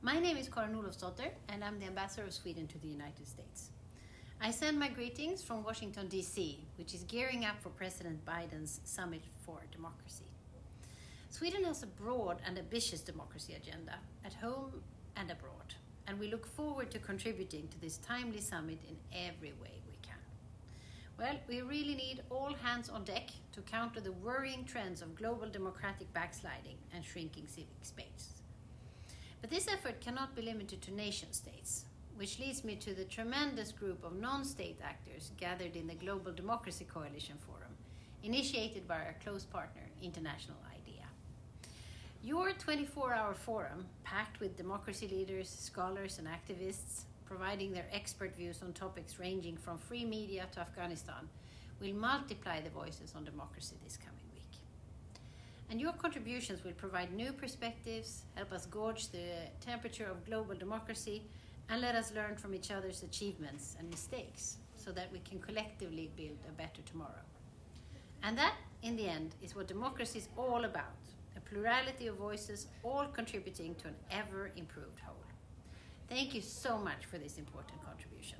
My name is Karin Olofsdotter, and I'm the ambassador of Sweden to the United States. I send my greetings from Washington, D.C., which is gearing up for President Biden's Summit for Democracy. Sweden has a broad and ambitious democracy agenda at home and abroad, and we look forward to contributing to this timely summit in every way we can. Well, we really need all hands on deck to counter the worrying trends of global democratic backsliding and shrinking civic space. But this effort cannot be limited to nation states, which leads me to the tremendous group of non state actors gathered in the Global Democracy Coalition Forum, initiated by our close partner, International IDEA. Your 24 hour forum, packed with democracy leaders, scholars, and activists, providing their expert views on topics ranging from free media to Afghanistan, will multiply the voices on democracy this coming week. And your contributions will provide new perspectives, help us gauge the temperature of global democracy, and let us learn from each other's achievements and mistakes so that we can collectively build a better tomorrow. And that, in the end, is what democracy is all about a plurality of voices, all contributing to an ever improved whole. Thank you so much for this important contribution.